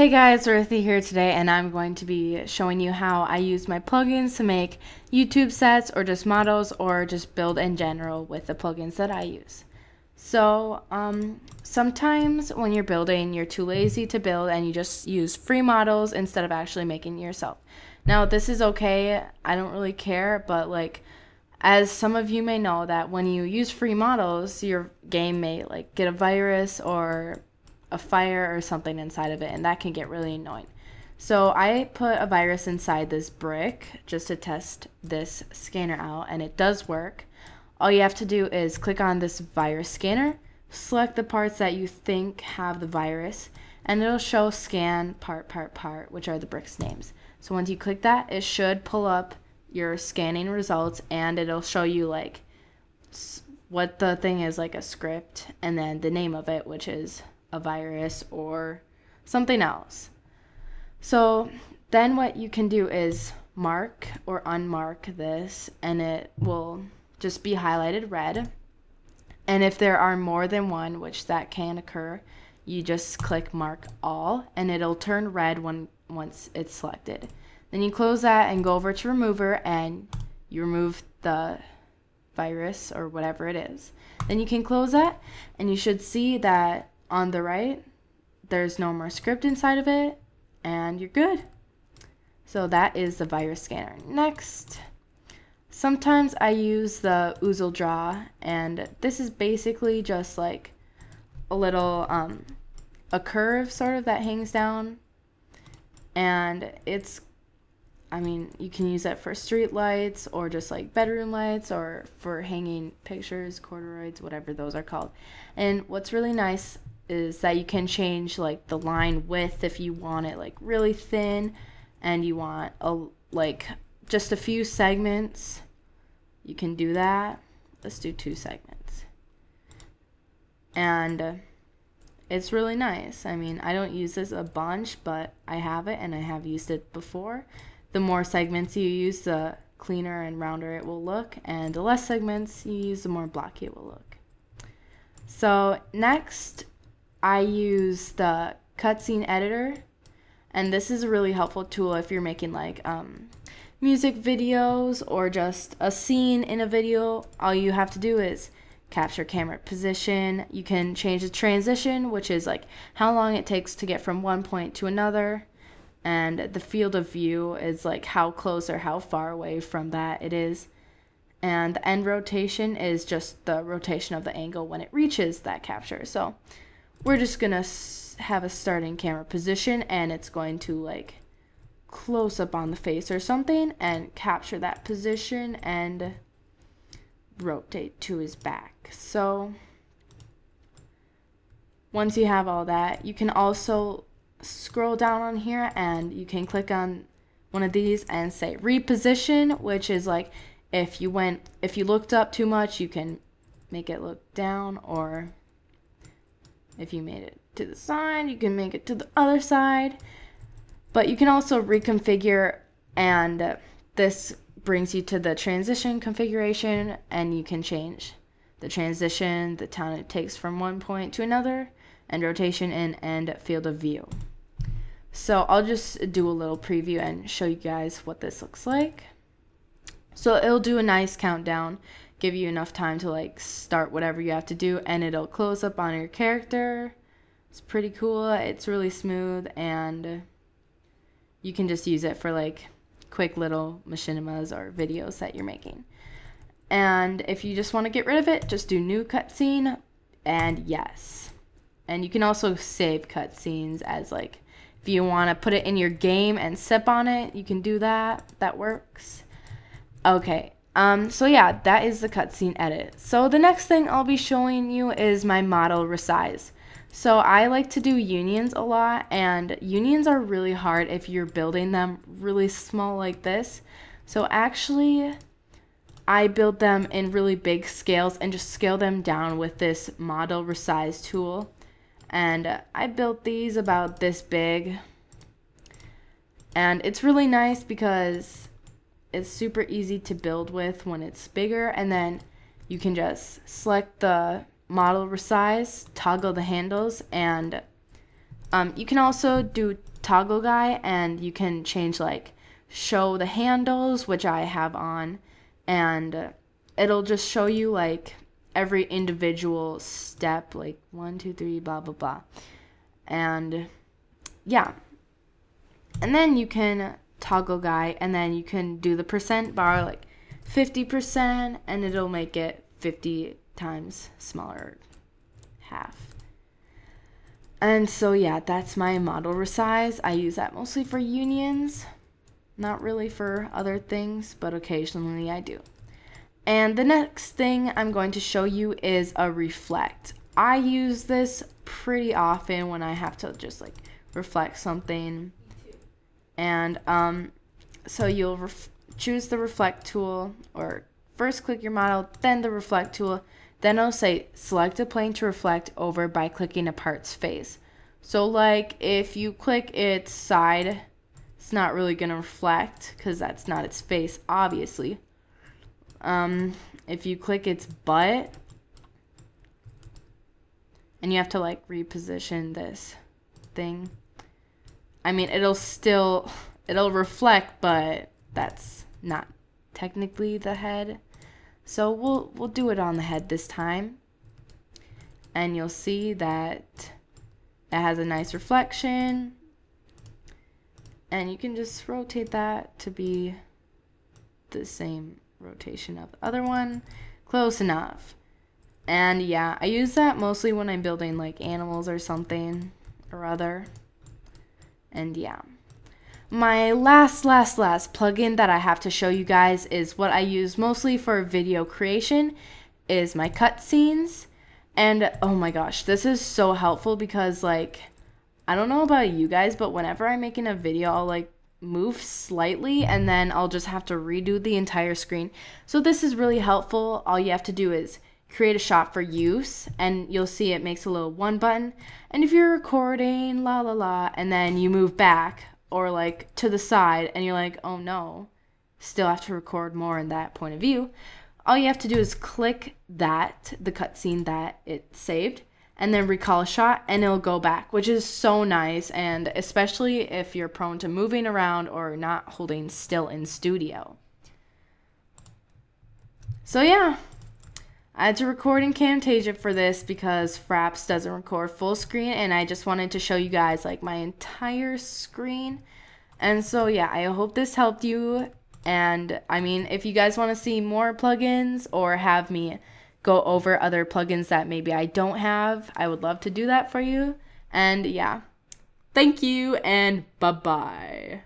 Hey guys, Erythia here today, and I'm going to be showing you how I use my plugins to make YouTube sets or just models or just build in general with the plugins that I use. So, um, sometimes when you're building, you're too lazy to build and you just use free models instead of actually making yourself. Now, this is okay, I don't really care, but like, as some of you may know that when you use free models, your game may like get a virus or a fire or something inside of it, and that can get really annoying. So I put a virus inside this brick just to test this scanner out, and it does work. All you have to do is click on this virus scanner, select the parts that you think have the virus, and it'll show scan part, part, part, which are the brick's names. So once you click that, it should pull up your scanning results, and it'll show you like what the thing is, like a script, and then the name of it, which is a virus or something else. So then what you can do is mark or unmark this and it will just be highlighted red. And if there are more than one, which that can occur, you just click mark all and it'll turn red when once it's selected. Then you close that and go over to remover and you remove the virus or whatever it is. Then you can close that and you should see that on the right, there's no more script inside of it, and you're good. So that is the virus scanner. Next, sometimes I use the Oozle Draw, and this is basically just like a little, um, a curve sort of that hangs down, and it's I mean, you can use that for street lights or just like bedroom lights or for hanging pictures, corduroys, whatever those are called. And what's really nice is that you can change like the line width if you want it like really thin and you want a like just a few segments. You can do that. Let's do two segments. And uh, it's really nice. I mean i don't use this a bunch but i have it and i have used it before. The more segments you use the cleaner and rounder it will look and the less segments you use the more blocky it will look. So next I use the cutscene editor, and this is a really helpful tool if you're making like um, music videos or just a scene in a video. All you have to do is capture camera position. You can change the transition, which is like how long it takes to get from one point to another. And the field of view is like how close or how far away from that it is. And the end rotation is just the rotation of the angle when it reaches that capture. So we're just gonna have a starting camera position and it's going to like close up on the face or something and capture that position and rotate to his back. So once you have all that, you can also scroll down on here and you can click on one of these and say reposition, which is like if you went if you looked up too much, you can make it look down or if you made it to the side, you can make it to the other side. But you can also reconfigure and this brings you to the transition configuration and you can change the transition, the time it takes from one point to another, and rotation in and field of view. So I'll just do a little preview and show you guys what this looks like. So it'll do a nice countdown give you enough time to like start whatever you have to do and it'll close up on your character. It's pretty cool. It's really smooth and you can just use it for like quick little machinimas or videos that you're making. And if you just want to get rid of it, just do new cutscene and yes. And you can also save cutscenes as like if you want to put it in your game and sip on it, you can do that. That works. Okay, um, so yeah, that is the cutscene edit. So the next thing I'll be showing you is my model resize. So I like to do unions a lot and unions are really hard if you're building them really small like this. So actually I build them in really big scales and just scale them down with this model resize tool. And I built these about this big. And it's really nice because is super easy to build with when it's bigger and then you can just select the model resize, toggle the handles and Um, you can also do toggle guy and you can change like show the handles, which I have on, and it'll just show you like every individual step, like one, two, three, blah, blah, blah. And yeah. And then you can toggle guy and then you can do the percent bar like 50% and it'll make it 50 times smaller half. And so yeah, that's my model resize. I use that mostly for unions, not really for other things, but occasionally I do. And the next thing I'm going to show you is a reflect. I use this pretty often when I have to just like reflect something. And um, so you'll choose the reflect tool or first click your model, then the reflect tool. Then it'll say select a plane to reflect over by clicking a part's face. So like if you click its side, it's not really going to reflect because that's not its face, obviously. Um, if you click its butt, and you have to like reposition this thing. I mean, it'll still, it'll reflect, but that's not technically the head. So we'll, we'll do it on the head this time. And you'll see that it has a nice reflection. And you can just rotate that to be the same rotation of the other one. Close enough. And yeah, I use that mostly when I'm building like animals or something or other. And yeah. My last, last, last plugin that I have to show you guys is what I use mostly for video creation is my cutscenes. And oh my gosh, this is so helpful because like, I don't know about you guys, but whenever I'm making a video, I'll like move slightly and then I'll just have to redo the entire screen. So this is really helpful. All you have to do is create a shot for use and you'll see it makes a little one button. And if you're recording, la la la, and then you move back or like to the side and you're like, oh no, still have to record more in that point of view, all you have to do is click that, the cutscene that it saved, and then recall a shot and it'll go back, which is so nice. And especially if you're prone to moving around or not holding still in studio. So yeah, I had to record in Camtasia for this because Fraps doesn't record full screen and I just wanted to show you guys like my entire screen. And so yeah, I hope this helped you. And I mean, if you guys want to see more plugins or have me go over other plugins that maybe I don't have. I would love to do that for you. And yeah, thank you and bye bye.